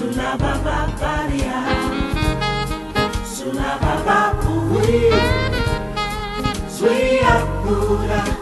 Sulababaria Sulababapui Suiapura